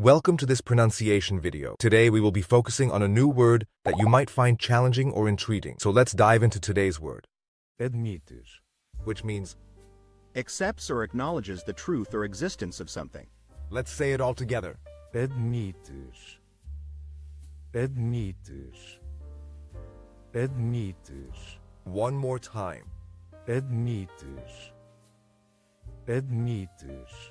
Welcome to this pronunciation video. Today we will be focusing on a new word that you might find challenging or intriguing. So let's dive into today's word, admites, which means, accepts or acknowledges the truth or existence of something. let's say it all together. admites, admites, admites, One more time. admites, admites,